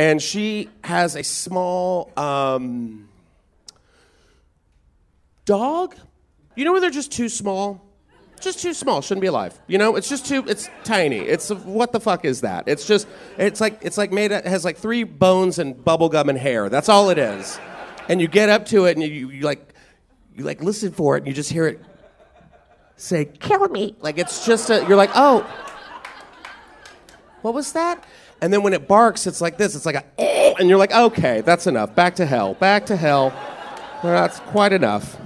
and she has a small um, dog. You know when they're just too small? Just too small, shouldn't be alive. You know, it's just too. It's tiny. It's what the fuck is that? It's just. It's like it's like made. It has like three bones and bubble gum and hair. That's all it is. And you get up to it and you, you like, you like listen for it and you just hear it say "kill me." Like it's just a. You're like, oh, what was that? And then when it barks, it's like this. It's like a, and you're like, okay, that's enough. Back to hell. Back to hell. That's quite enough.